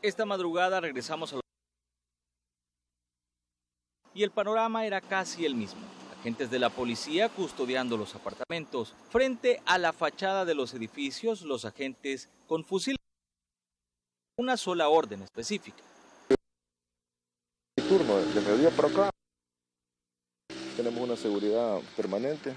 Esta madrugada regresamos a los... Y el panorama era casi el mismo. Agentes de la policía custodiando los apartamentos. Frente a la fachada de los edificios, los agentes con fusiles. Una sola orden específica. turno de mediodía para acá. Tenemos una seguridad permanente,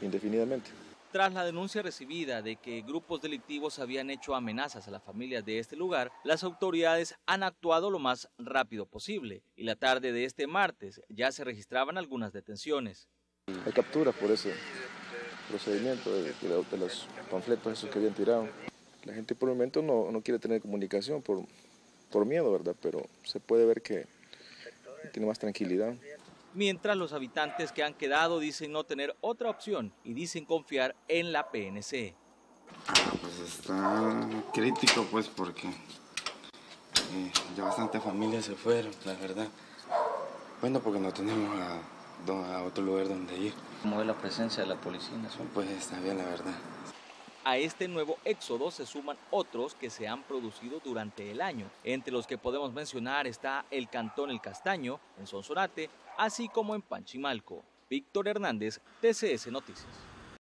indefinidamente. Tras la denuncia recibida de que grupos delictivos habían hecho amenazas a las familias de este lugar, las autoridades han actuado lo más rápido posible y la tarde de este martes ya se registraban algunas detenciones. Hay capturas por ese procedimiento de, de, los panfletos esos que habían tirado. La gente por el momento no, no quiere tener comunicación por, por miedo, ¿verdad? Pero se puede ver que tiene más tranquilidad mientras los habitantes que han quedado dicen no tener otra opción y dicen confiar en la PNC. Ah, pues está crítico pues porque eh, ya bastante familias se fueron, la verdad. Bueno, porque no tenemos a, a otro lugar donde ir. ¿Cómo es la presencia de la policía zona? Pues está bien, la verdad. A este nuevo éxodo se suman otros que se han producido durante el año. Entre los que podemos mencionar está el Cantón El Castaño, en Sonsonate, así como en Panchimalco. Víctor Hernández, TCS Noticias.